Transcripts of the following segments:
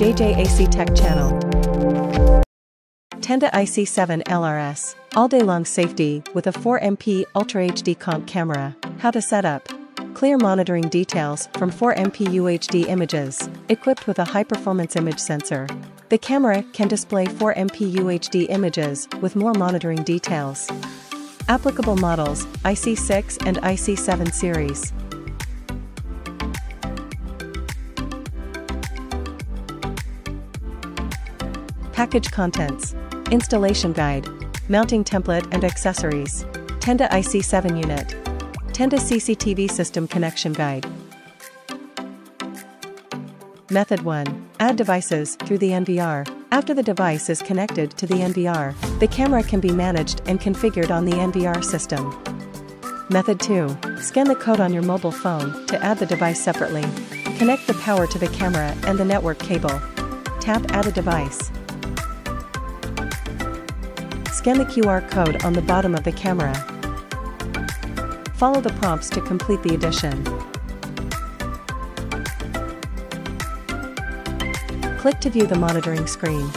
JJAC Tech Channel. Tenda IC7 LRS. All day long safety with a 4MP Ultra HD conch camera. How to set up. Clear monitoring details from 4MP UHD images, equipped with a high performance image sensor. The camera can display 4MP UHD images with more monitoring details. Applicable models IC6 and IC7 series. Package contents Installation guide, mounting template and accessories, Tenda IC7 unit, Tenda CCTV system connection guide. Method 1. Add devices through the NVR. After the device is connected to the NVR, the camera can be managed and configured on the NVR system. Method 2. Scan the code on your mobile phone to add the device separately. Connect the power to the camera and the network cable. Tap Add a device. Scan the QR code on the bottom of the camera. Follow the prompts to complete the addition. Click to view the monitoring screen.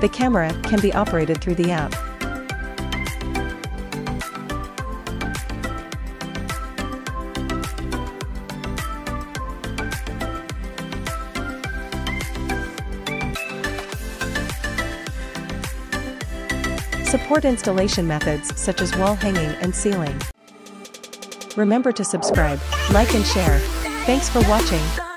The camera can be operated through the app. Support installation methods such as wall hanging and ceiling. Remember to subscribe, like and share. Thanks for watching.